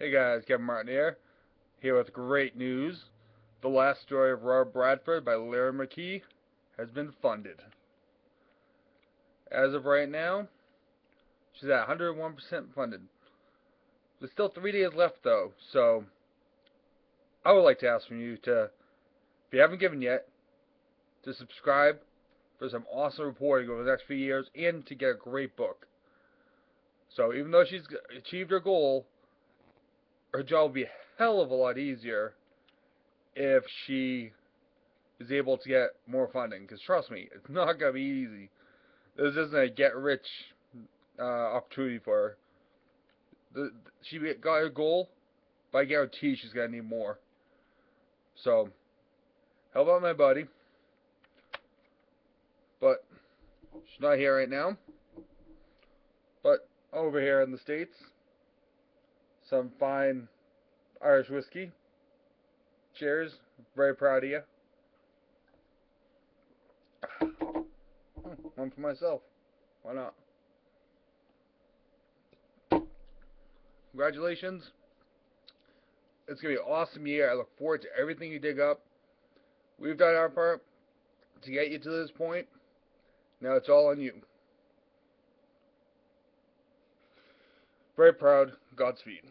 Hey guys, Kevin Martin here, here with great news. The last story of Robert Bradford by Lyra McKee has been funded. As of right now, she's at 101% funded. There's still three days left though, so I would like to ask from you to, if you haven't given yet, to subscribe for some awesome reporting over the next few years and to get a great book. So even though she's achieved her goal, her job will be a hell of a lot easier if she is able to get more funding. Because trust me, it's not going to be easy. This isn't a get rich uh, opportunity for her. The, she got her goal, but I guarantee she's going to need more. So, how about my buddy? But she's not here right now. But over here in the States, some fine Irish whiskey. Cheers. Very proud of you. One for myself. Why not? Congratulations. It's going to be an awesome year. I look forward to everything you dig up. We've done our part to get you to this point. Now it's all on you. Very proud. Godspeed.